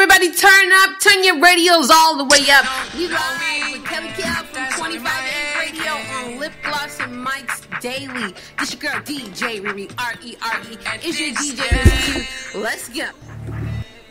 everybody turn up, turn your radios all the way up. We live with Kelly Cal from 25 Radio on Lip Gloss and Mike's Daily. This your girl DJ Riri, R-E-R-E. Is your DJ Let's go.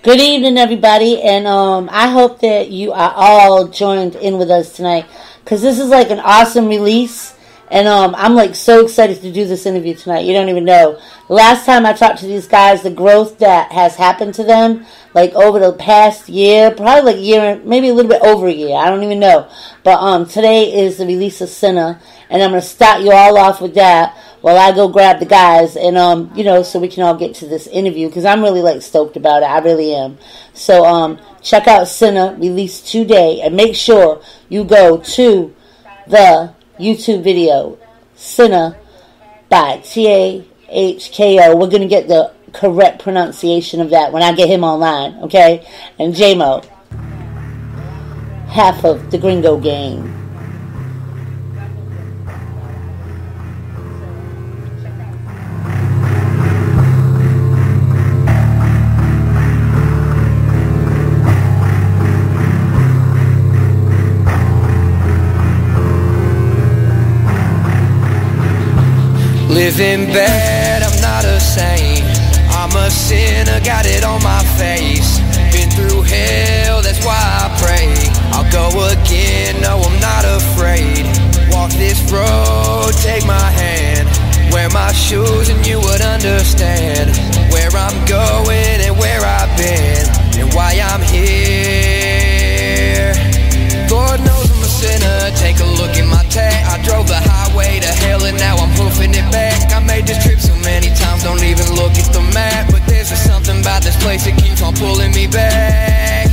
Good evening, everybody, and um, I hope that you are all joined in with us tonight because this is like an awesome release, and um, I'm like so excited to do this interview tonight. You don't even know. Last time I talked to these guys, the growth that has happened to them, like over the past year, probably like year, maybe a little bit over a year. I don't even know. But um, today is the release of Sinner, and I'm gonna start you all off with that while I go grab the guys and um you know so we can all get to this interview because I'm really like stoked about it. I really am. So um check out Sinner released today and make sure you go to the YouTube video Sinner by T A H K O. We're gonna get the correct pronunciation of that when I get him online, okay? And J-Mo, half of the Gringo Gang. Living bad, I'm not a saint. I'm a sinner, got it on my face. Been through hell, that's why I pray. I'll go again, no, I'm not afraid. Walk this road, take my hand. Wear my shoes and you would understand where I'm going and where I've been and why I'm here. Lord knows I'm a sinner, take a look at my tag. I drove the highway to hell and now I'm hoofing it back. This trip so many times, don't even look at the map. But there's just something about this place that keeps on pulling me back.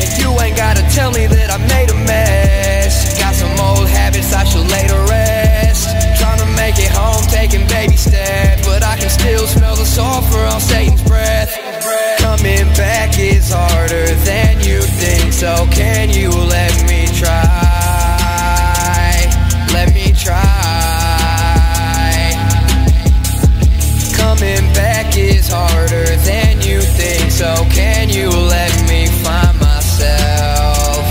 And you ain't gotta tell me that I made a mess. Got some old habits I should lay to rest. Trying to make it home, taking baby steps. But I can still smell the sulfur on Satan's breath. Coming back is harder than you think, so can you let me try? So can you let me find myself?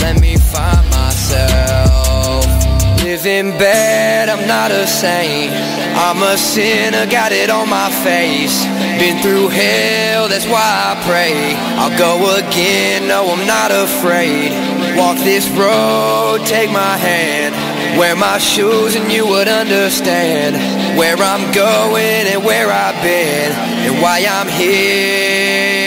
Let me find myself. Living bad, I'm not a saint. I'm a sinner, got it on my face. Been through hell, that's why I pray. I'll go again, no, I'm not afraid. Walk this road, take my hand. Wear my shoes and you would understand where I'm going and where I've been and why I'm here.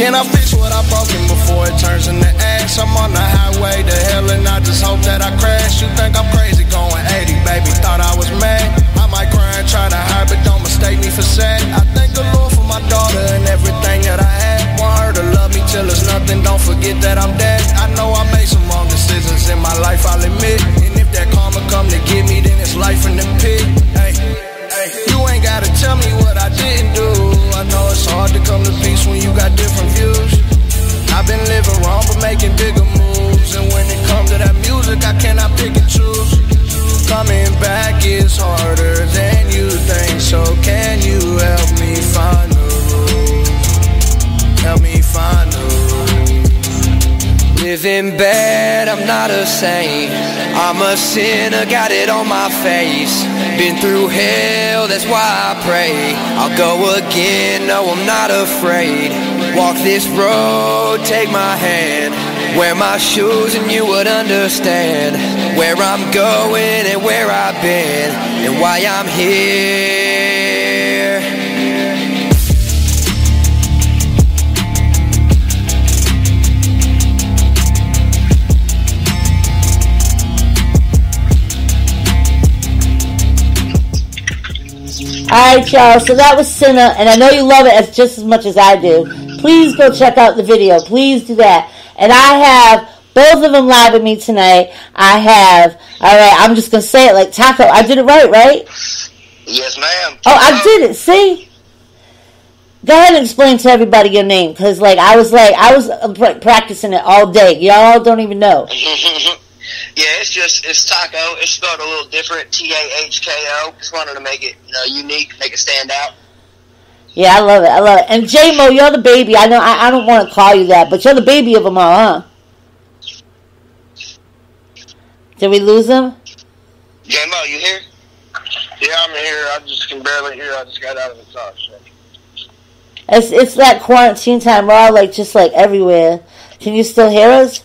Can I fix what I've broken before it turns into ash? I'm on the highway to hell and I just hope that I crash. You think I'm crazy going 80, baby? Thought I was mad. I might cry and try to hide, but don't mistake me for sad. I thank the Lord for my daughter and everything that I had. Want her to love me till it's nothing. Don't forget that I'm dead. I know I made some wrong decisions in my life, I'll admit. And if that karma come to get me, then it's life in the pit. Hey, hey, you ain't gotta tell me what I didn't do. I know it's hard to come to peace when you got different views. I've been living wrong, but making bigger moves. And when it comes to that music, I cannot pick and choose. Coming back is harder than you think. So can you help me find Living bad, I'm not a saint. I'm a sinner, got it on my face. Been through hell, that's why I pray. I'll go again, no, I'm not afraid. Walk this road, take my hand. Wear my shoes and you would understand where I'm going and where I've been and why I'm here. Alright, y'all, so that was Sinner, and I know you love it as just as much as I do. Please go check out the video. Please do that. And I have both of them live with me tonight. I have, alright, I'm just gonna say it like Taco. I did it right, right? Yes, ma'am. Oh, I did it, see? Go ahead and explain to everybody your name, because, like, I was like, I was uh, practicing it all day. Y'all don't even know. yeah, it's just it's taco. It's spelled a little different. T A H K O. Just wanted to make it you know unique, make it stand out. Yeah, I love it. I love it. And J Mo, you're the baby. I know. I, I don't want to call you that, but you're the baby of them all, huh? Did we lose him? J Mo, you here? Yeah, I'm here. I just can barely hear. I just got out of the car. So. It's it's that quarantine time. We're all like just like everywhere. Can you still hear us?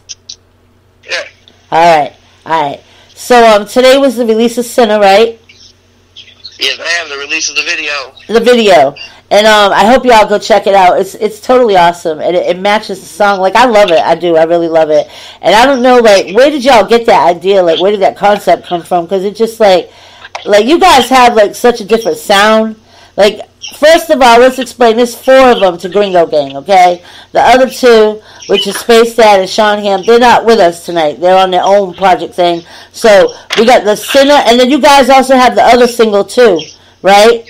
Yeah. All right, all right. So um, today was the release of Sinner, right? Yes, ma'am. The release of the video. The video, and um, I hope y'all go check it out. It's it's totally awesome, and it, it matches the song. Like I love it. I do. I really love it. And I don't know, like, where did y'all get that idea? Like, where did that concept come from? Because it just like, like you guys have like such a different sound. Like, first of all, let's explain. There's four of them to Gringo Gang, okay? The other two, which is Space Dad and Sean Ham, they're not with us tonight. They're on their own project thing. So we got the Sinner, and then you guys also have the other single too, right?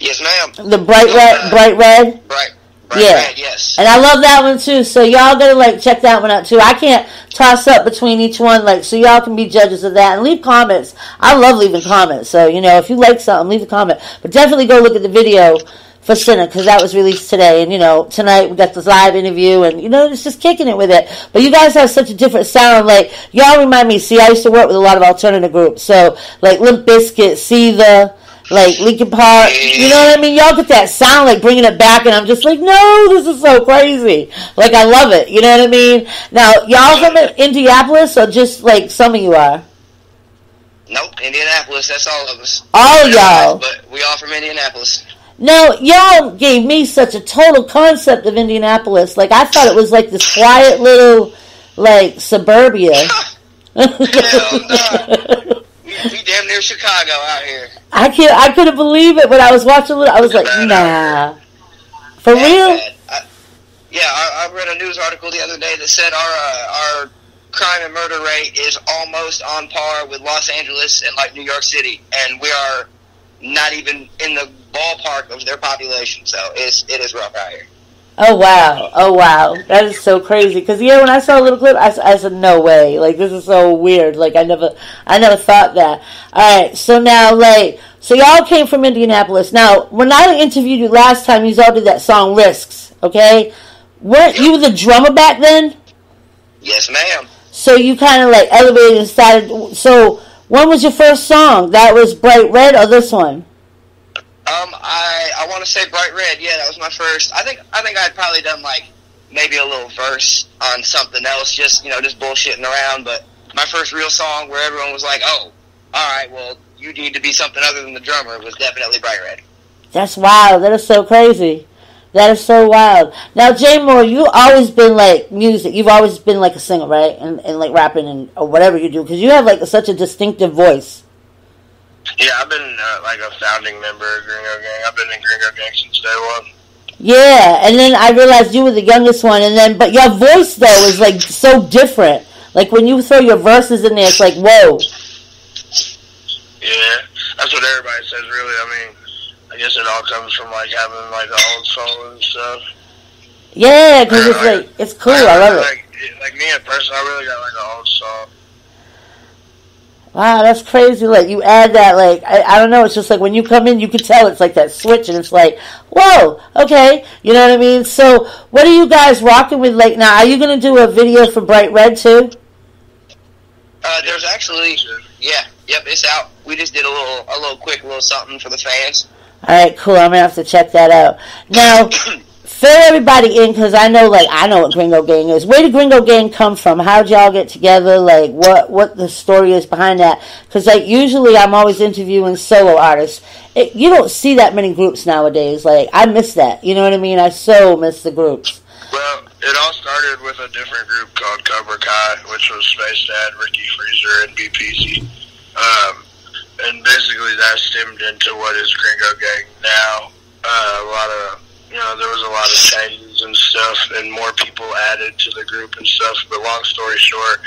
Yes, ma'am. The bright red, bright red. Right. Right. Yeah. Right, yes. And I love that one too. So y'all gotta like check that one out too. I can't toss up between each one, like so y'all can be judges of that and leave comments. I love leaving comments. So you know if you like something, leave a comment. But definitely go look at the video for Sinner because that was released today. And you know tonight we got this live interview and you know it's just kicking it with it. But you guys have such a different sound. Like y'all remind me. See, I used to work with a lot of alternative groups. So like Limp Bizkit, See the like Linkin Park. You know what I mean? Y'all get that sound like bringing it back, and I'm just like, no, this is so crazy. Like I love it. You know what I mean? Now, y'all from Indianapolis, or just like some of you are? Nope. Indianapolis. That's all of us. All y'all. But we all from Indianapolis. No, y'all gave me such a total concept of Indianapolis. Like I thought it was like this quiet little like suburbia. Hell no. We, damn near Chicago out here. I can't. I couldn't believe it when I was watching it. I was like, nah, for Bad, real. bad. I, yeah, I, I read a news article the other day that said our uh, our crime and murder rate is almost on par with Los Angeles and like New York City, and we are not even in the ballpark of their population. So it's it is rough out here. Oh wow! Oh wow! That is so crazy. Because yeah, when I saw a little clip, I, I said, "No way! Like this is so weird. Like I never, I never thought that." All right, so now like, so y'all came from Indianapolis. Now, when I interviewed you last time, you all did that song "Risks." Okay, weren't you the drummer back then? Yes, ma'am. So you kind of like elevated and started. So when was your first song? That was "Bright Red" or this one? Um, I I want to say bright red. Yeah, that was my first. I think I think I'd probably done like maybe a little verse on something else, just you know, just bullshitting around. But my first real song where everyone was like, "Oh, all right, well, you need to be something other than the drummer," was definitely bright red. That's wild. That is so crazy. That is so wild. Now, J-Mo, you always been like music. You've always been like a singer, right? And, and like rapping and or whatever you do, because you have like such a distinctive voice. Yeah, I've been uh, like a founding member of Gringo Gang. I've been in Gringo Gang since day one. Yeah, and then I realized you were the youngest one, and then but your voice though is like so different. Like when you throw your verses in there, it's like whoa. Yeah, that's what everybody says. Really, I mean, I guess it all comes from like having like the old soul and stuff. Yeah, because it's like it's cool. I love it. Like, like me in person, I really got like an old soul. Wow, that's crazy. Like you add that, like I, I don't know. It's just like when you come in, you can tell it's like that switch, and it's like, whoa, okay, you know what I mean. So, what are you guys rocking with? Like now, are you gonna do a video for Bright Red too? Uh, there's actually, yeah, yep, it's out. We just did a little a little quick little something for the fans. All right, cool. I'm gonna have to check that out. Now, fill everybody in because I know, like, I know what Gringo Gang is. Where did Gringo Gang come from? How'd y'all get together? Like, what what the story is behind that? Because like usually I'm always interviewing solo artists. It, you don't see that many groups nowadays. Like, I miss that. You know what I mean? I so miss the groups. Well, it all started with a different group called Cobra Kai, which was Space Dad, Ricky Freezer, and BPC. Um, and basically that stemmed into what is Gringo Gang now. Uh, a lot of, you know, there was a lot of changes and stuff, and more people added to the group and stuff. But long story short,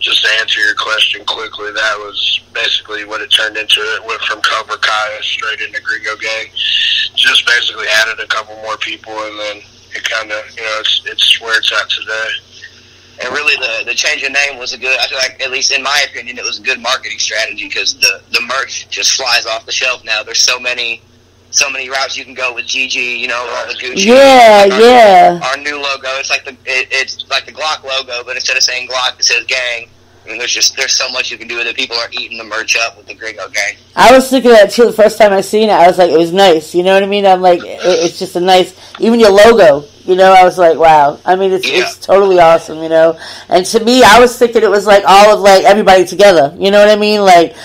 just to answer your question quickly, that was basically what it turned into. It went from Cobra Kai straight into Gringo Gang. Just basically added a couple more people, and then it kind of, you know, it's it's where it's at today. And really, the the change of name was a good. I feel like, at least in my opinion, it was a good marketing strategy because the the merch just flies off the shelf now. There's so many so many routes you can go with GG. You know, all the Gucci. Yeah, our- yeah. Our new logo. It's like the it, it's like the Glock logo, but instead of saying Glock, it says Gang. I mean, there's just there's so much you can do with it. People are eating the merch up with the Gringo Gang. I was thinking that too the first time I seen it. I was like, it was nice. You know what I mean? I'm like, it, it's just a nice, even your logo. You know, I was like, wow. I mean, it's Yeah. it's totally awesome. You know, and to me, I was thinking it was like all of like everybody together. You know what I mean? Like,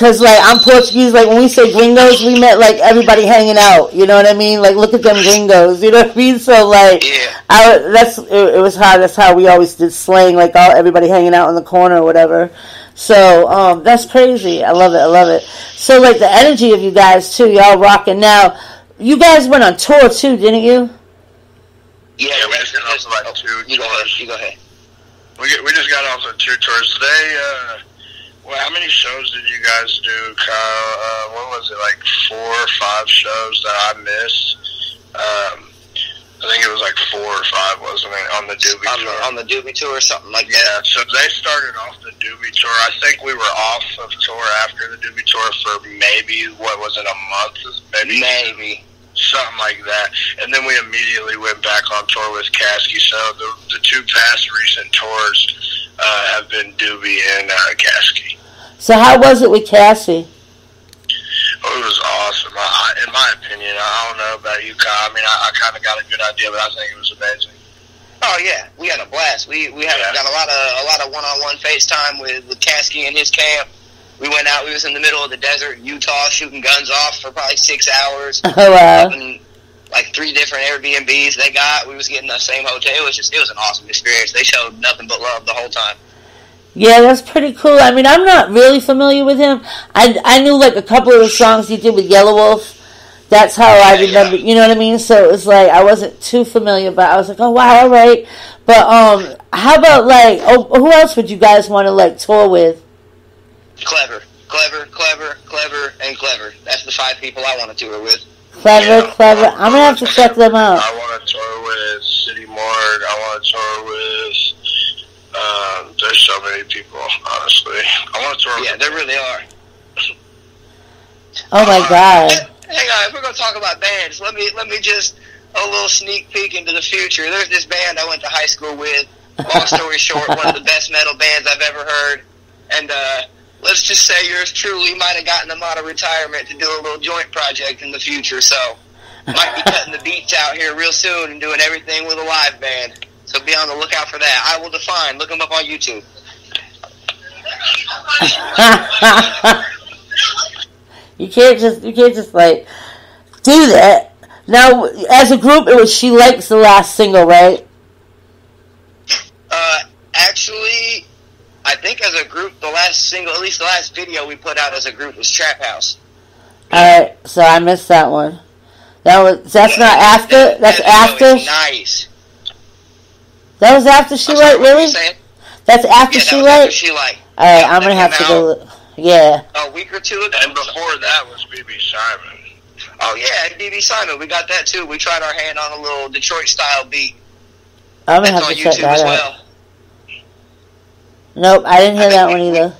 because like I'm Portuguese. Like when we say gringos, we meant like everybody hanging out. You know what I mean? Like look at them gringos. You know what I mean? So like, Yeah. I that's it, it was hard. That's how we always did slang. Like all everybody hanging out in the corner or whatever. So um, that's crazy. I love it. I love it. So like the energy of you guys too. Y'all rocking now. You guys went on tour too, didn't you? Yeah, Yeah, we just got off that's- like two You go ahead. tours. You go ahead. We get, we just got off the two tours. They, uh, well, how many shows did you guys do, Kyle? Uh, what was it, like four or five shows that I missed? Um, I think it was like four or five, wasn't it, on the Doobie On tour? the on the Doobie tour or something like that. yeah, so they started off the Doobie tour. I think we were off of tour after the Doobie tour for maybe what was it, a month? Maybe Maybe. something like that. And then we immediately went back on tour with Caskey. So the, the two past recent tours uh, have been Doobie and uh, Caskey. So how was it with Cassie? Oh, it was awesome. I, I, in my opinion, I don't know about you, Kyle. I mean, I, I kind of got a good idea, but I think it was amazing. Oh yeah, we had a blast. We we had Yeah. got a lot of a lot of one on one FaceTime with with Caskey and his camp. We went out. We was in the middle of the desert, Utah, shooting guns off for probably six hours. Oh wow. In, like three different Airbnbs they got. We was getting the same hotel. It was just it was an awesome experience. They showed nothing but love the whole time. Yeah, that's pretty cool. I mean, I'm not really familiar with him. I, I knew like a couple of the songs he did with Yelawolf. That's how I remember. yeah. You know what I mean? So it was like I wasn't too familiar, but I was like, oh wow, all right. But um, how about like, oh, who else would you guys want to like tour with? Clever, clever, clever, clever, and clever. That's the five people I want to tour with. Clever, Yeah. clever. I'm gonna have to check them out. I want to tour with City Morgue. I want to tour with. Um, there's so many people, honestly. I want to tour Yeah, with. there really are. Oh my god. Hang on, if we're gonna talk about bands, let me let me just a little sneak peek into the future. There's this band I went to high school with. Long story short, one of the best metal bands I've ever heard. And uh, let's just say yours truly might have gotten them out of retirement to do a little joint project in the future. So might be cutting the beats out here real soon and doing everything with a live band. So be on the lookout for that. I will define. Look them up on YouTube. you can't just you can't just like do that. Now, as a group, it was "She Likes" the last single, right? Uh, actually, I think as a group, the last single, at least the last video we put out as a group was Trap House. All right, so I missed that one. That was that's not after. That- That's after. Nice. That was after she I'm sorry, like what really. That's after Yeah, that she was after like. She Like. All right, Yeah, I'm gonna have to go. Yeah. A week or two ago. And before that was BB Simon. Oh yeah, BB Simon, we got that too. We tried our hand on a little Detroit style beat. I'm gonna That's have on to check YouTube that as out. well. Nope, I didn't hear I that one either.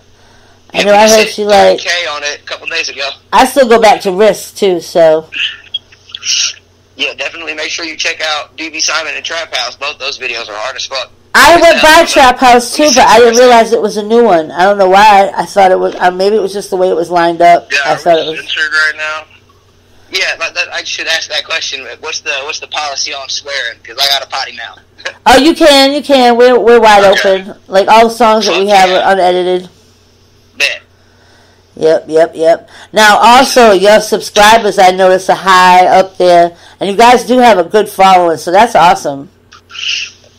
I know I heard she like. 30K on it a couple days ago. I still go back to Risk too, so Yeah, definitely make sure you check out BB Simon and Trap House. Both those videos are hard as fuck. I went by Trap House too, but I didn't realize it was a new one. I don't know why. I thought it was. Uh, maybe it was just the way it was lined up. Yeah, I thought it was. censored right now? Yeah, that, I should ask that question. What's the what's the policy on swearing? Because I got a potty mouth. Oh, you can, you can. We're we're wide Okay. open. Like all the songs that we have are unedited. Bet. Yep, yep, yep. Now, also, your subscribers, I notice, are high up there, and you guys do have a good following, so that's awesome.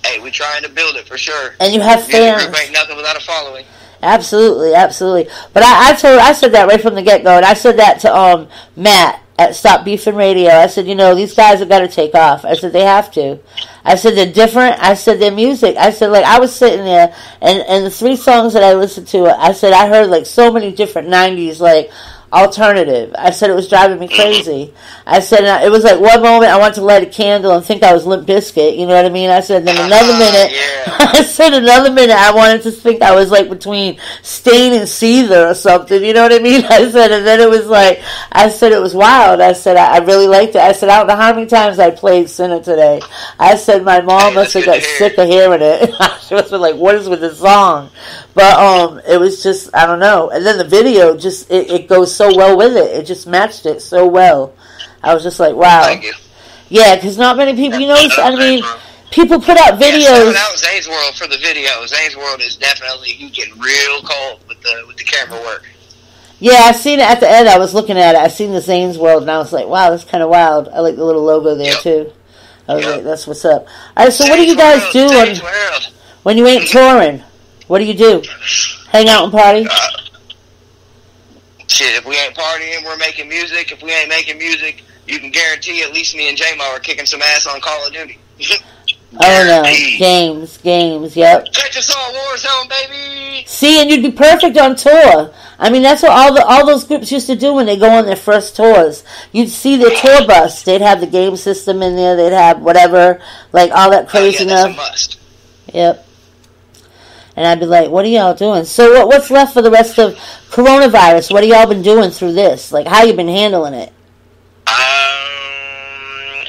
Hey, we're trying to build it for sure. And you have fans. ain't nothing without a following. Absolutely, absolutely. But I, I told, I said that right from the get go, and I said that to um Matt at Stop Beefing Radio. I said, you know, these guys have got to take off. I said they have to. I said they're different. I said their music. I said like I was sitting there, and and the three songs that I listened to, I said I heard like so many different '90s like alternative. I said it was driving me crazy. I said uh, it was like one moment I wanted to light a candle and think I was Limp Bizkit. You know what I mean? I said then another Uh, minute. I said another minute I wanted to think I was like between Staind and Seether or something. You know what I mean? I said and then it was like I said it was wild. I said I, I really liked it. I said I don't know how many times I played Sinner today. I said my mom must have got sick of hearing it. she must have been like, "What is with this song?" But um, it was just I don't know. And then the video just it, it goes so well with it. It just matched it so well. I was just like, wow, Thank you. yeah, because not many people. You know, I mean, people put out Yeah, shout videos. out Zane's World for the video. Zane's World is definitely you get real cold with the with the camera work. Yeah, I seen it at the end. I was looking at it. I seen the Zane's World, and I was like, wow, that's kind of wild. I like the little logo there Yep. too. I was Yep. like, that's what's up. All right, so what do you guys World, do when, when you ain't touring? What do you do? Hang out and party? Uh, shit, if we ain't partying, we're making music. If we ain't making music, you can guarantee at least me and J-Mo are kicking some ass on Call of Duty. Oh no, games, games. Yep. Catch us on Warzone, baby! See, and you'd be perfect on tour. I mean, that's what all the all those groups used to do when they go on their first tours. You'd see their tour bus. They'd have the game system in there. They'd have whatever, like all that Oh, crazy yeah, stuff. Yep. And I'd be like, "What are y'all doing?" So, what, what's left for the rest of coronavirus? What have y'all been doing through this? Like, how you been handling it? Um,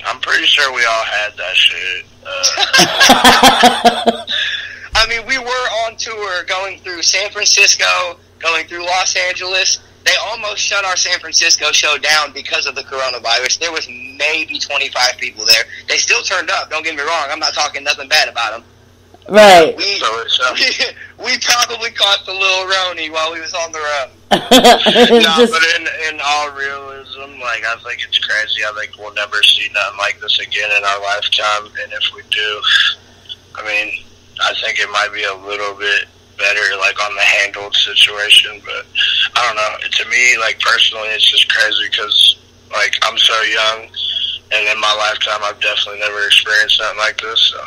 I'm pretty sure we all had that shit. Uh, I mean, we were on tour going through San Francisco, going through Los Angeles. They almost shut our San Francisco show down because of the coronavirus. There was maybe 25 people there. They still turned up. Don't get me wrong. I'm not talking nothing bad about them. Right. We, so uh, we probably caught the little Roni while we was on the road. No, just- but in in all realism, like I think it's crazy. I think we'll never see nothing like this again in our lifetime. And if we do, I mean, I think it might be a little bit better, like on the handled situation. But I don't know. To me, like personally, it's just crazy because like I'm so young, and in my lifetime, I've definitely never experienced something like this. So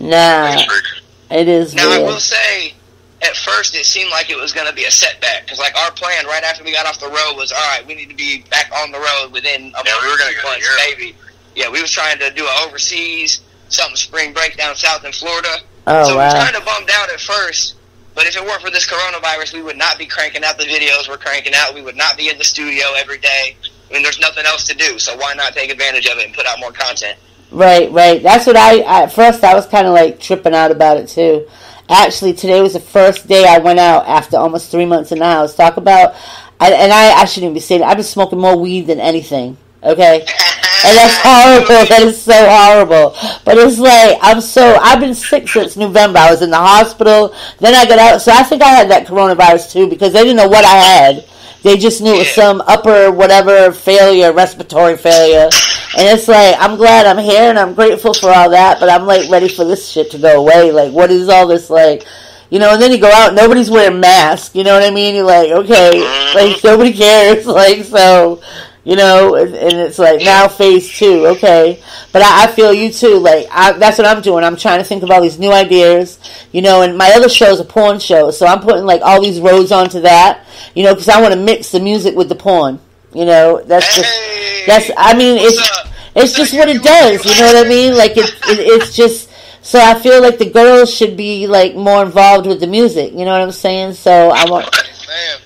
nah, it's freaking. it is Now, I will say, at first it seemed like it was going to be a setback because, like, our plan right after we got off the road was, all right, we need to be back on the road within a Yeah, we were gonna two go to months, Europe. maybe. Yeah, we was trying to do an overseas something spring break down south in Florida. Oh so we was wow. kind of bummed out at first. But if it weren't for this coronavirus, we would not be cranking out the videos we're cranking out. We would not be in the studio every day. I mean, there's nothing else to do, so why not take advantage of it and put out more content? Right, right. That's what I at first I was kind of like tripping out about it too. Actually, today was the first day I went out after almost three months in the house. Talk about, and, and I, I shouldn't even be saying it. I've been smoking more weed than anything. Okay, and that's horrible. That is so horrible. But it's like I'm so I've been sick since November. I was in the hospital. Then I got out. So I think I had that coronavirus too because they didn't know what I had. They just knew it was some upper whatever failure, respiratory failure. And it's like I'm glad I'm here and I'm grateful for all that, but I'm like ready for this shit to go away. Like what is all this like you know, and then you go out, nobody's wearing masks, you know what I mean? You're like, okay, like nobody cares, like so you know, and, and it's like now phase two, okay. But I, I feel you too. Like I, that's what I'm doing. I'm trying to think of all these new ideas, you know. And my other show is a porn show, so I'm putting like all these roads onto that, you know, because I want to mix the music with the porn. You know, that's just Hey! that's. I mean, it's up? it's just what it does. You know what I mean? Like it, it it's just. So I feel like the girls should be like more involved with the music. You know what I'm saying? So I want, Man.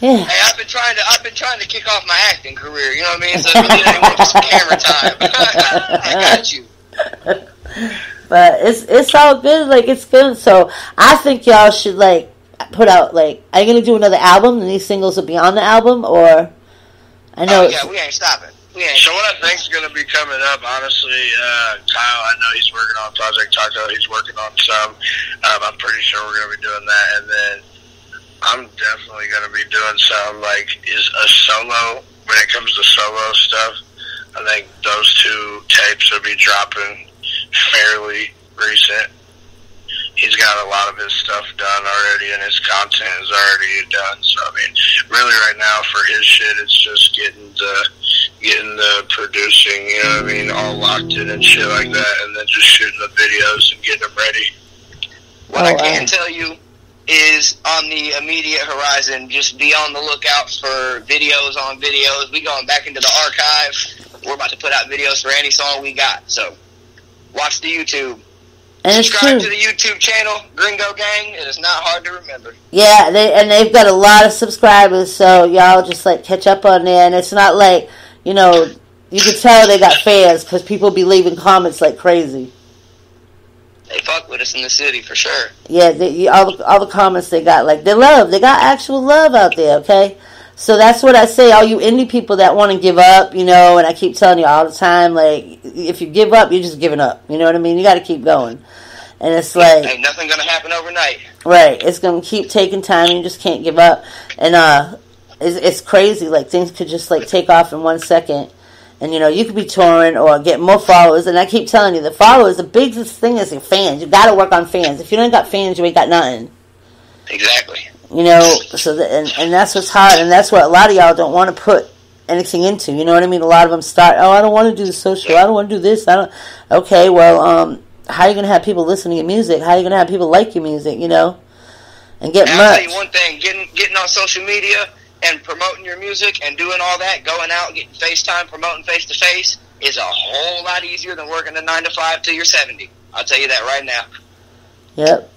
Yeah. Hey, I've been trying to I've been trying to kick off my acting career. You know what I mean? So if you need anyone for some camera time, I got you. But it's it's all good. Like it's good. So I think y'all should like put out like. Are you gonna do another album? And these singles will be on the album, or I know. Oh yeah, we ain't stopping. We ain't. So what I think's going to be coming up, honestly, uh, Kyle, I know he's working on Project Tahko. He's working on some. Um, I'm pretty sure we're going to be doing that, and then I'm definitely going to be doing some like is a solo when it comes to solo stuff. I think those two tapes will be dropping fairly recent. He's got a lot of his stuff done already, and his content is already done. So I mean, really, right now for his shit, it's just getting the getting the producing, you know what I mean, all locked in and shit like that, and then just shooting the videos and getting them ready. What Oh, I can wow. tell you is on the immediate horizon. Just be on the lookout for videos on videos. We going back into the archive. We're about to put out videos for any song we got. So watch the YouTube. And Subscribe to the YouTube channel, Gringo Gang. It is not hard to remember. Yeah, they and they've got a lot of subscribers, so y'all just like catch up on there. And it's not like you know you can tell they got fans because people be leaving comments like crazy. They fuck with us in the city for sure. Yeah, they, all the all the comments they got like they love, they got actual love out there. Okay, so that's what I say. All you indie people that want to give up, you know, and I keep telling you all the time, like if you give up, you're just giving up. You know what I mean? You got to keep going. And it's like Ain't nothing gonna happen overnight. Right. It's gonna keep taking time. You just can't give up. And uh, it's, it's crazy. Like things could just like take off in one second, and you know you could be touring or get more followers. And I keep telling you, the followers, the biggest thing is your fans. You got to work on fans. If you don't got fans, you ain't got nothing. Exactly. You know. So that, and and that's what's hard. And that's what a lot of y'all don't want to put anything into. You know what I mean? A lot of them start. Oh, I don't want to do the social. I don't want to do this. I don't. Okay. Well, um, how are you gonna have people listen to your music? How are you gonna have people like your music? You know. And get And I'll merch. tell you one thing: getting getting on social media and promoting your music and doing all that, going out, getting FaceTime, promoting face to face, is a whole lot easier than working a nine to five till you're seventy. I'll tell you that right now. Yep.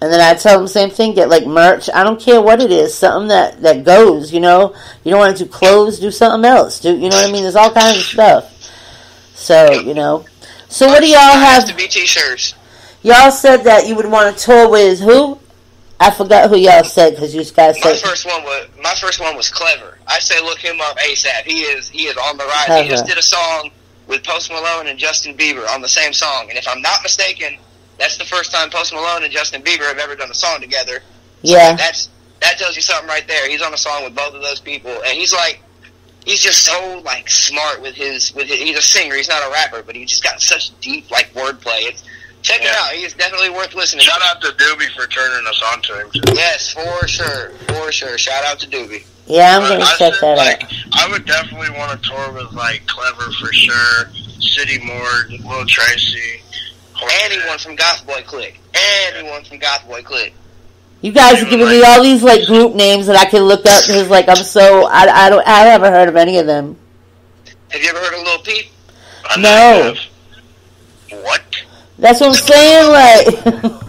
And then I tell them the same thing. Get like merch. I don't care what it is. Something that that goes. You know. You don't want to do clothes. Do something else. Do you know what I mean? There's all kinds of stuff. So you know. So what do y'all have? to be t-shirts. Y'all said that you would want to tour with who? I forgot who y'all said because you guys My said. first one was my first one was clever. I say look him up ASAP. He is he is on the rise. He just uh-huh. did a song with Post Malone and Justin Bieber on the same song. And if I'm not mistaken, that's the first time Post Malone and Justin Bieber have ever done a song together. Yeah. That's that tells you something right there. He's on a song with both of those people, and he's like, he's just so like smart with his with his, he's a singer. He's not a rapper, but he just got such deep like wordplay. It's check it out. He is definitely worth listening. To. Shout out to Doobie for turning us on to him. Too. Yes, for sure, for sure. Shout out to Doobie. Yeah, I'm But gonna I check said, that like, out. I would definitely want to tour with like Clever for sure, City Morgue, Lil Tracy, Anyone from GothBoiClique. Anyone from GothBoiClique. You guys are giving me all these like group names that I can look up because like I'm so I, I don't I haven't heard of any of them. Have you ever heard of Lil Peep? I No. What? That's what I'm saying. Like,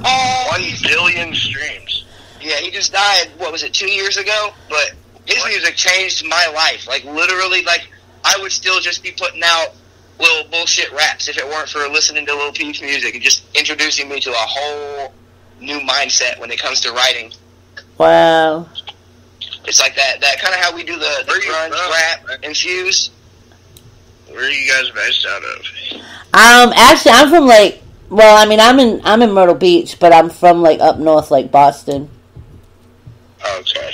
Oh, One billion streams. Yeah, he just died. What was it? Two years ago. But his What? music changed my life. Like literally, like I would still just be putting out little bullshit raps if it weren't for listening to Lil Peep's music and just introducing me to a whole new mindset when it comes to writing. wow. It's like that. That kind of how we do the, the Where you grunge from? rap infused. Where are you guys based out of? Um, actually, I'm from like, well, I mean, I'm in I'm in Myrtle Beach, but I'm from like up north, like Boston. Oh, okay.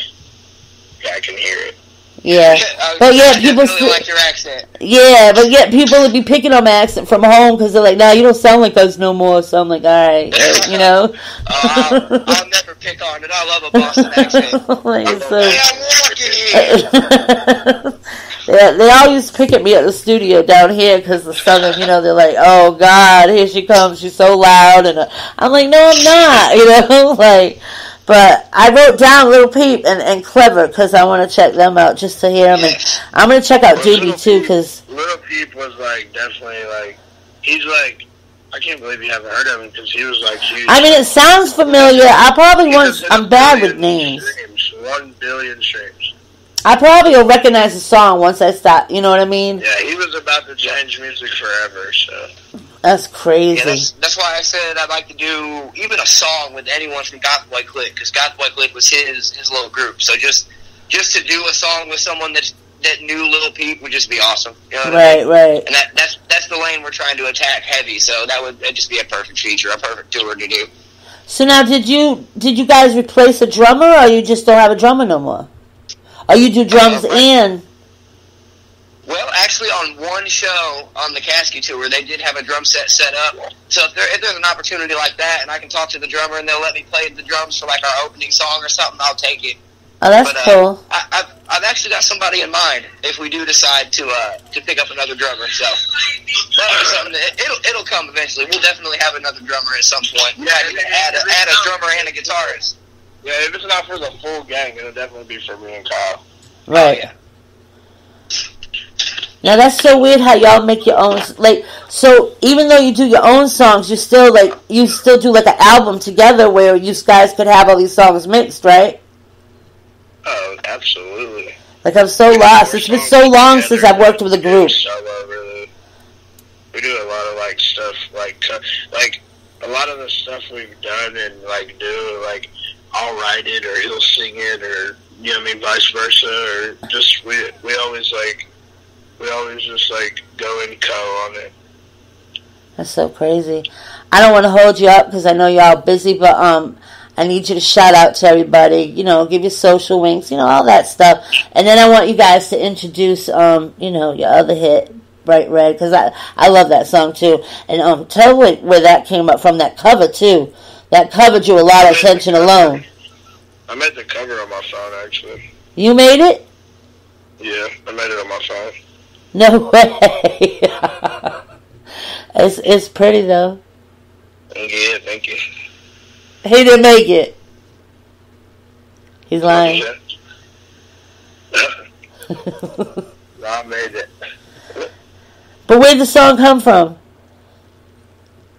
Yeah, I can hear it. Yeah, but yeah, people, definitely st- like your accent. yeah, but yet people would be picking on my accent from home because they're like, "Nah, you don't sound like us no more." So I'm like, "All right, you know." Uh, I'll, never pick on it. I love a Boston accent. Like, Hey, so- I'm walking here. yeah, they all used to pick at me at the studio down here because the southern, you know, they're like, "Oh God, here she comes! She's so loud," and uh, I'm like, "No, I'm not," you know, like. But I wrote down Little Peep and, and Clever because I want to check them out just to hear them. And I'm gonna check out Well, Doobie Little too because Little Peep was like definitely like he's like I can't believe you haven't heard of him because he was like huge. I mean it sounds familiar. I probably He want. just hit a I'm bad with names. Streams, One billion streams. I probably will recognize the song once I stop. You know what I mean? Yeah, he was about to change music forever. So That's crazy. Yeah, that's, that's why I said I'd like to do even a song with anyone from GothBoiClique because GothBoiClique was his his little group. So just just to do a song with someone that that knew Little Peep would just be awesome. You know what I mean? right, right. And that that's that's the lane we're trying to attack heavy. So that would that'd just be a perfect feature, a perfect tour to do. So now, did you did you guys replace a drummer, or you just don't have a drummer no more? Or you do drums Uh, right. and Well, actually, on one show on the Caskey tour, they did have a drum set set up. So if, there, if there's an opportunity like that, and I can talk to the drummer, and they'll let me play the drums for like our opening song or something, I'll take it. oh, that's But, uh, cool. I, I've, I've actually got somebody in mind if we do decide to uh, to pick up another drummer. So that'll be something. That, it'll it'll come eventually. We'll definitely have another drummer at some point. We might add a, add a drummer and a guitarist. Yeah, if it's not for the full gang, it'll definitely be for me and Kyle. Right. yeah. Now that's so weird how y'all make your own like so even though you do your own songs you still like you still do like an album together where you guys could have all these songs mixed, right? Oh, absolutely. Like I'm so lost. It's been so long since I've worked with a group. Solo, really. We do a lot of like stuff, like like a lot of the stuff we've done and like do, like I'll write it or he'll sing it or you know what I mean, vice versa, or just we we always like we always just like go in co on it. That's so crazy. I don't want to hold you up because I know y'all busy, but um, I need you to shout out to everybody. You know, give your social winks, you know, all that stuff. And then I want you guys to introduce um, you know, your other hit, Bright Red, because I I love that song too. And um, tell where, where that came up from. That cover too. That cover drew a lot of attention alone. I made the cover on my phone actually. You made it? Yeah, I made it on my phone. No way. it's it's pretty though. Yeah, thank you. He didn't make it. He's lying. I made it. But where'd the song come from?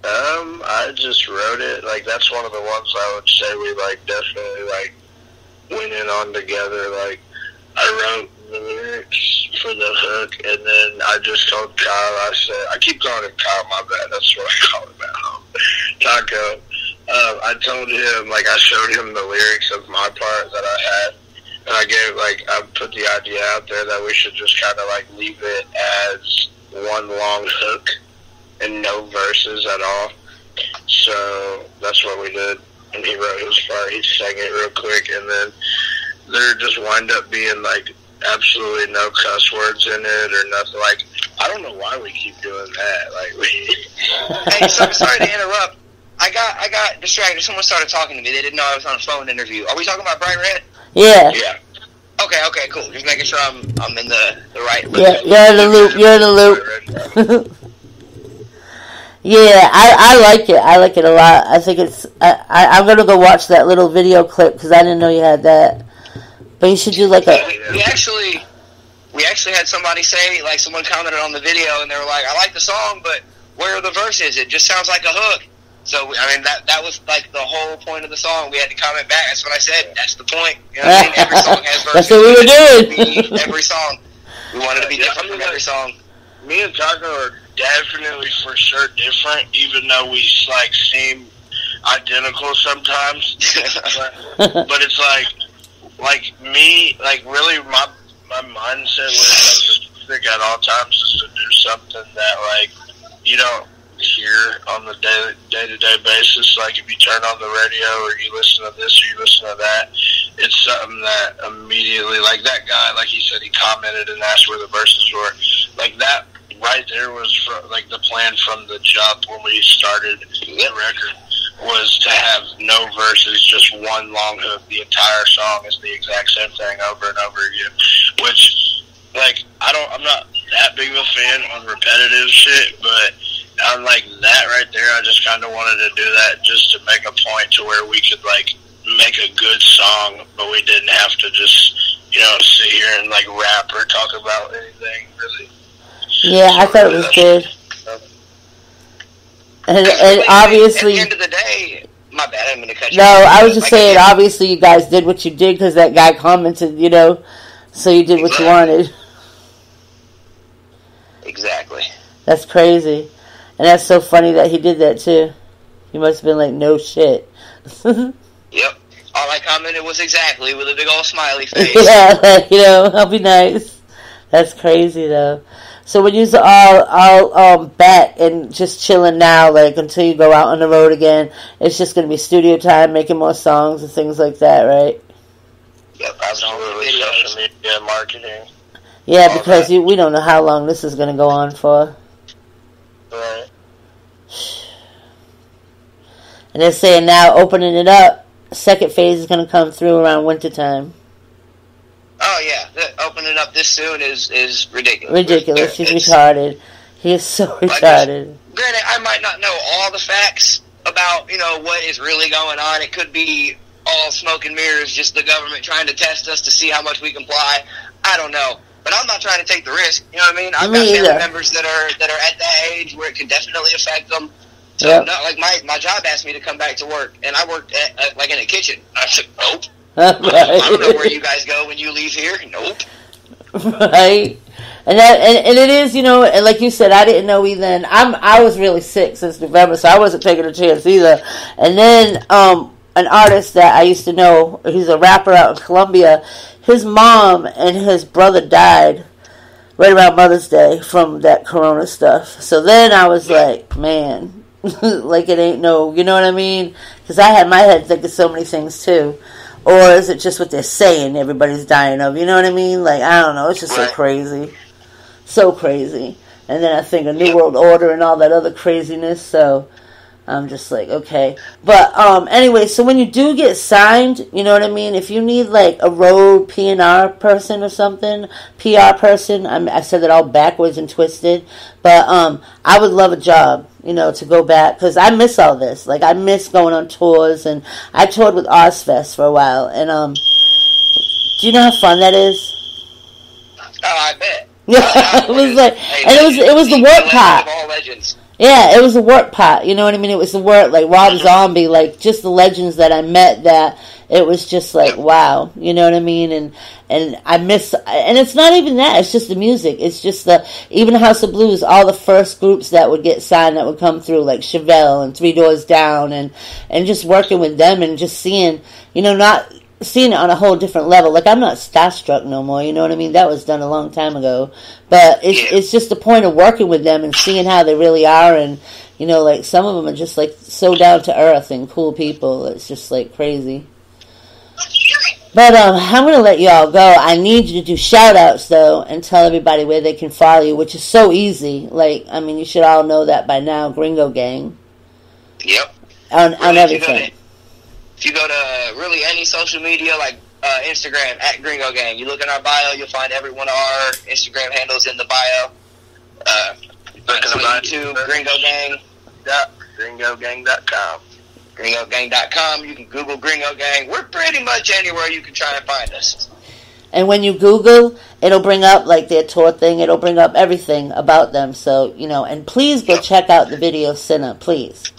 Um, I just wrote it. Like that's one of the ones I would say we like definitely like went in on together. Like I wrote for the hook, and then I just told Kyle. I said I keep calling him Kyle. My bad. That's what I call him at home. Tahko. Um, I told him like I showed him the lyrics of my part that I had, and I gave like I put the idea out there that we should just kind of like leave it as one long hook and no verses at all. So that's what we did. And he wrote his part. He sang it real quick, and then there just wind up being like absolutely no cuss words in it or nothing. Like I don't know why we keep doing that. Like we. hey, so, sorry to interrupt. I got I got distracted. Someone started talking to me. They didn't know I was on a phone interview. Are we talking about Bright Red? Yeah. yeah. Okay, okay, cool. Just making sure I'm I'm in the the right. Yeah, you're in the loop. You're in the loop. yeah, I, I like it. I like it a lot. I think it's. I, I I'm gonna go watch that little video clip because I didn't know you had that. But you should do like Yeah, a. we, we actually we actually had somebody say like someone commented on the video and they were like, I like the song, but where are the verses? It just sounds like a hook. So I mean that that was like the whole point of the song. We had to comment back. That's what I said. That's the point. You know what I mean? Every song has verses. That's what we were doing. doing. every song. We wanted to be different from every song. Me and Tahko are definitely for sure different, even though we like seem identical sometimes. but, but it's like, like me, like really, my my mindset it comes to music at all times is to do something that like you don't hear on the day day to day basis. Like if you turn on the radio or you listen to this or you listen to that, it's something that immediately, like that guy, like he said, he commented and asked where the verses were. Like that right there was from, like the plan from the jump when we started the record was to have no verses, just one long hook. The entire song is the exact same thing over and over again. Which, like, I don't, I'm not that big of a fan on repetitive shit, but on like that right there, I just kind of wanted to do that just to make a point to where we could like make a good song, but we didn't have to just you know sit here and like rap or talk about anything really. Yeah, I thought it was uh, good. And, and At obviously, the end of the day, my bad. I'm gonna cut you. no, I was just Like, saying. yeah, Obviously, you guys did what you did because that guy commented. You know, so you did what you wanted. Exactly. That's crazy, and that's so funny that he did that too. He must have been like, no shit. Yep. All I commented was exactly with a big old smiley face. yeah, like, you know, I'll be nice. That's crazy though. So when you're all all um back and just chilling now, like until you go out on the road again, it's just gonna be studio time, making more songs and things like that, right? Yep. Absolutely, social media marketing. Yeah, All because you, we don't know how long this is gonna go on for. Right. And they're saying now opening it up, second phase is gonna come through around wintertime. Oh yeah, opening up this soon is is ridiculous. Ridiculous. He's It's- retarded. He is so retarded. Granted, I might not know all the facts about you know what is really going on. It could be all smoke and mirrors, just the government trying to test us to see how much we comply. I don't know. But I'm not trying to take the risk. You know what I mean? I've Me got family either. members that are that are at that age where it can definitely affect them. So, Yep. no, like my my job asked me to come back to work, and I worked at, like in a kitchen. I said, nope. I don't know where you guys go when you leave here. Nope. right? And that and, and it is, you know, and like you said, I didn't know either. And I'm I was really sick since November, so I wasn't taking a chance either. And then um, an artist that I used to know, he's a rapper out in Colombia. His mom and his brother died right around Mother's Day from that Corona stuff. So then I was like, man, like it ain't no, you know what I mean? Because I had my head thinking so many things too. Or is it just what they're saying everybody's dying of? You know what I mean? Like, I don't know. It's just so crazy. So crazy. And then I think a New World Order and all that other craziness. So I'm just like, okay. But um, anyway, so when you do get signed, you know what I mean? If you need like a road P&R person or something, PR person, I, I said that all backwards and twisted. But um, I would love a job, you know, to go back because I miss all this. Like I miss going on tours, and I toured with Ozzfest for a while. And um, do you know how fun that is? Oh, I bet. Yeah, it was like, and it was it was the the work legend part. of all legends. Yeah, it was a work pot. You know what I mean? It was the work, like Rob mm-hmm. Zombie, like just the legends that I met. That it was just like wow. You know what I mean? And and I miss. And it's not even that. It's just the music. It's just the even House of Blues. All the first groups that would get signed that would come through, like Chevelle and Three Doors Down, and and just working with them and just seeing, you know, not seeing it on a whole different level. Like I'm not starstruck no more. You know what I mean? That was done a long time ago. But it's Yeah. it's just the point of working with them and seeing how they really are, and you know, like some of them are just like so down to earth and cool people. It's just like crazy. But um, I'm gonna let y'all go. I need you to do shout outs though and tell everybody where they can follow you, which is so easy. Like I mean, you should all know that by now. Gringo Gang Yep. on on everything. To- If you go to really any social media like uh, Instagram at Gringo Gang, you look in our bio, you'll find every one of our Instagram handles in the bio. Uh, Because on I- YouTube, Gringo Gang, Dot gringogang.com. GringoGang.com. You can Google Gringo Gang. We're pretty much anywhere you can try and find us. And when you Google, it'll bring up like their tour thing. It'll bring up everything about them. So you know, and please go check out the video Sinner. Please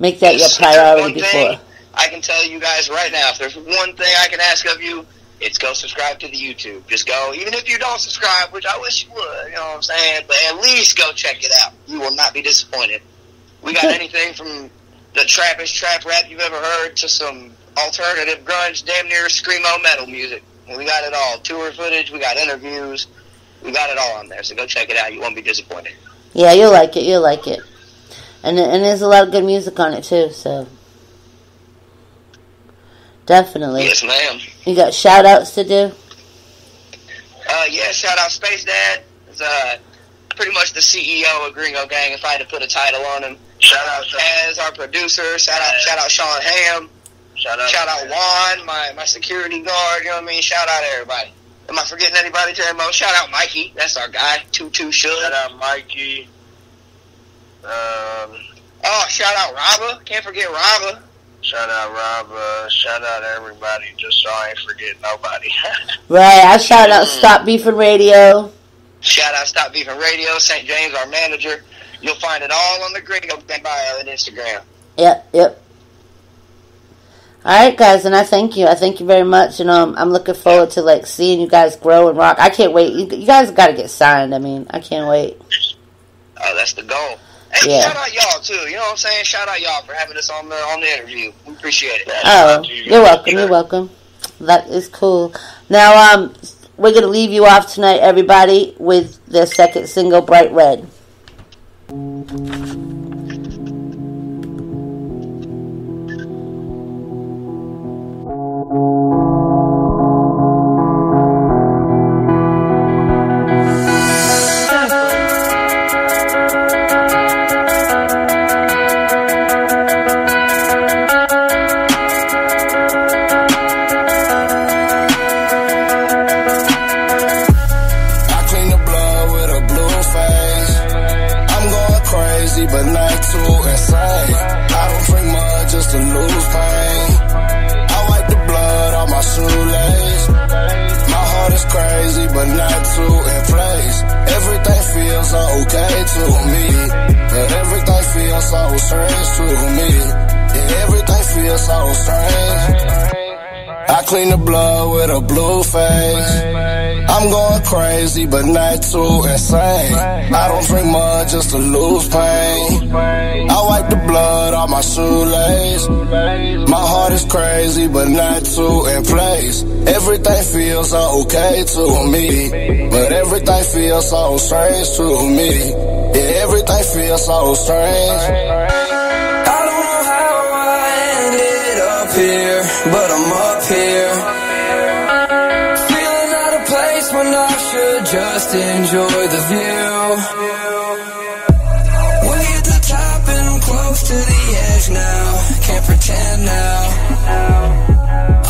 make that your priority before. thing I can tell you guys right now, if there's one thing I can ask of you, it's go subscribe to the YouTube. Just go, even if you don't subscribe, which I wish you would, you know what I'm saying? But at least go check it out. You will not be disappointed. We got anything from the trappest trap rap you've ever heard to some alternative grunge, damn near screamo metal music. We got it all. Tour footage, we got interviews, we got it all on there. So go check it out. You won't be disappointed. Yeah, you'll like it. You'll like it. And and there's a lot of good music on it too. So definitely, Yes, ma'am. you got shout outs to do. Uh, yeah, shout out Space Dad. He's uh, pretty much the CEO of Gringo Gang. If I had to put a title on him, Shout out, shout, as our producer. Shout out, shout out Sean Ham. shout out, Shout out Juan, my my security guard. You know what I mean? Shout out everybody. Am I forgetting anybody, Terry Mo? Shout out Mikey. That's our guy. Two two should. Shout out Mikey. Um, Oh, shout out Raba. Can't forget Raba. Shout out Rob. Uh, shout out everybody. Just so I ain't forget nobody. Right, I shout out Stop Beefing Radio. Shout out Stop Beefing Radio. St. James, our manager. You'll find it all on the Gringo Gang bio and Instagram. Yep, yep. All right, guys, and I thank you. I thank you very much, and um, I'm looking forward to like seeing you guys grow and rock. I can't wait. You, you guys got to get signed. I mean, I can't wait. Oh, that's the goal. Hey, Yeah. shout out y'all too. You know what I'm saying? Shout out y'all for having us on the on the interview. We appreciate it. Oh, you're welcome. You're welcome. That is cool. Now, um, we're gonna leave you off tonight, everybody, with their second single, "Bright Red." I clean was okay to me. And everything feels so strange to me. And everything feels so strange. I clean the blood with a blue face. I'm going crazy, but not too insane. I don't drink much just to lose pain. I wipe the blood off my shoelace. My heart is crazy, but not too in place. Everything feels okay to me, but everything feels so strange to me. Yeah, everything feels so strange. I don't know how I ended up here, but I'm up here. Just enjoy the view. Way at the top and I'm close to the edge now. Can't pretend now.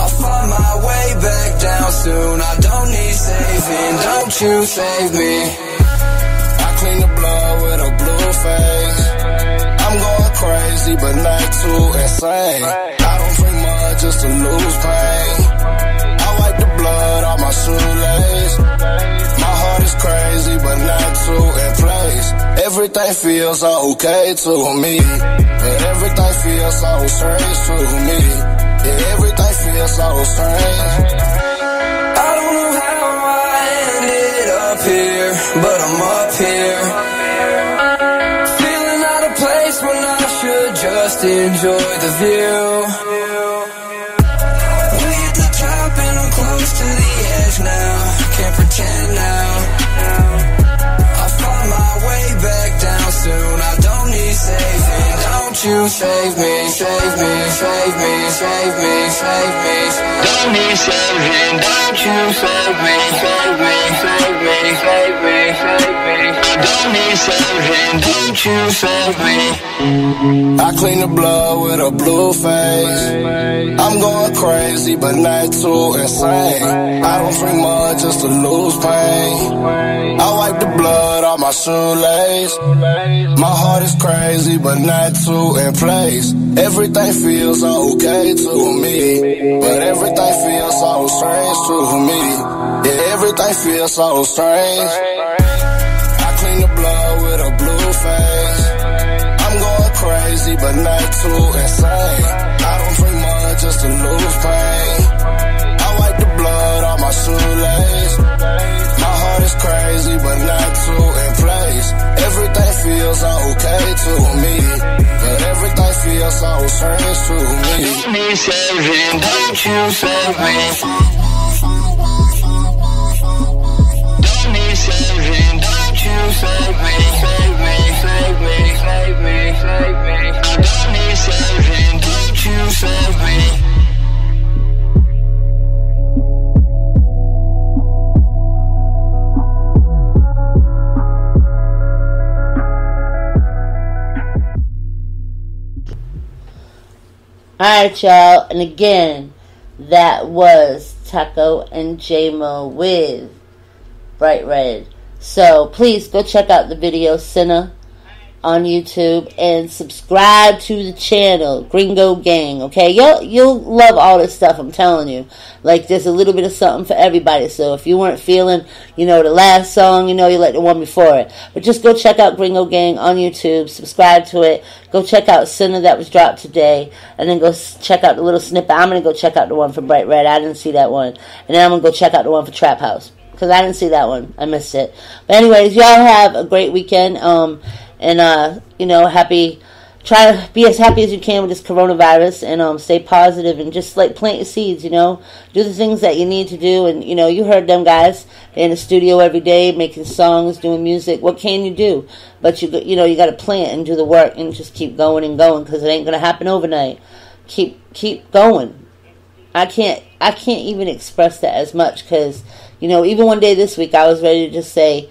I'll find my way back down soon. I don't need saving. Don't you save me. I clean the blood with a blue face. I'm going crazy, but not too insane. I don't drink much just to lose pain. My shoelace. My heart is crazy, but not too in place. Everything feels okay to me, but everything feels so strange to me. Yeah, everything feels so strange. I don't know how I ended up here, but I'm up here. Feeling out of place when I should just enjoy the view. You save me, save me, save me, save me, save me. Don't need saving. Don't you save me, save me, save me, save me, save me. Don't need saving. Don't you save me. I clean the blood with a blue face. I'm going crazy, but not too insane. I don't drink much just to lose pain. I wipe the blood off my shoelace. My heart is crazy, but not too in place. Everything feels okay to me, but everything feels so strange to me. Yeah, everything feels so strange. I clean the blood with a blue face. I'm going crazy, but not too insane. I don't drink much just to lose pain. So strange to me. Don't need saving. Don't you save me. Don't need saving. Don't you save me. Save me. Save me. Save me. Save me. I don't need saving. Don't you save me. Alright, y'all. And again, that was Tahko and J-Mo with Bright Red. So please go check out the video Sinner on YouTube and subscribe to the channel Gringo Gang. Okay, you'll you'll love all this stuff. I'm telling you. Like there's a little bit of something for everybody. So if you weren't feeling, you know, the last song, you know, you like the one before it. But just go check out Gringo Gang on YouTube. Subscribe to it. Go check out Sinner that was dropped today, and then go check out the little snippet. I'm gonna go check out the one for Bright Red. I didn't see that one, and then I'm gonna go check out the one for Trap House because I didn't see that one. I missed it. But anyways, y'all have a great weekend. Um, and uh, you know, happy. Try to be as happy as you can with this coronavirus, and um, stay positive, and just like plant your seeds. You know, do the things that you need to do, and you know, you heard them guys. They're in the studio every day, making songs, doing music. What can you do? But you, you know, you got to plant and do the work, and just keep going and going, because it ain't gonna happen overnight. Keep, keep going. I can't I can't even express that as much because you know even one day this week I was ready to just say,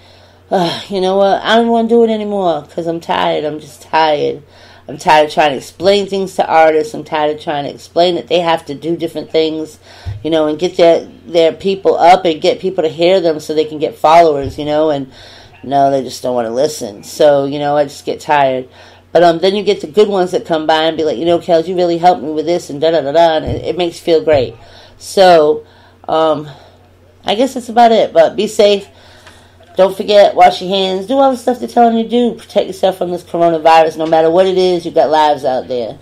"Ugh, you know what I don't want to do it anymore because I'm tired. I'm just tired. I'm tired of trying to explain things to artists. I'm tired of trying to explain that they have to do different things, you know, and get their their people up and get people to hear them so they can get followers, you know, and no, they just don't want to listen. So you know I just get tired. But um, then you get the good ones that come by and be like, you know, Kels, you really helped me with this and da da da da, and it, it makes you feel great. So, um, I guess that's about it. But be safe. Don't forget, wash your hands, do all the stuff they're telling you to do. Protect yourself from this coronavirus. No matter what it is, you've got lives out there.